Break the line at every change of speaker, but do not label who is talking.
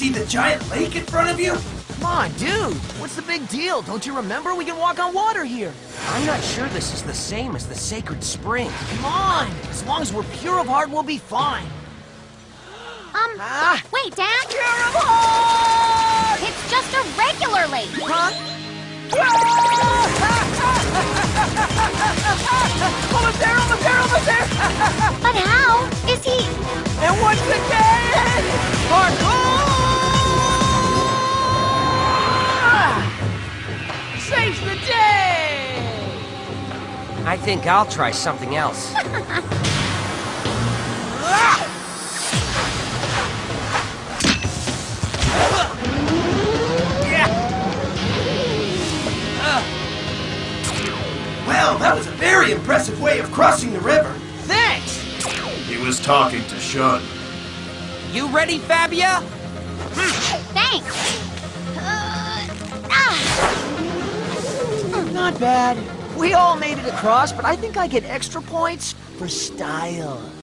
see the giant lake in front of you?
Come on, dude. What's the big deal? Don't you remember? We can walk on water here.
I'm not sure this is the same as the sacred spring.
Come on. As long as we're pure of heart, we'll be fine.
Um,
Ah.
wait, Dan.
Pure of heart!
It's just a regular lake.
Huh? almost there, almost there, almost there!
But how is he?
Saves the day!
I think I'll try something else. Uh.
Well, that was a very impressive way of crossing the river.
Thanks!
He was talking to Shun.
You ready, Fabia?
Hmm. Thanks.
Not bad. We all made it across, but I think I get extra points for style.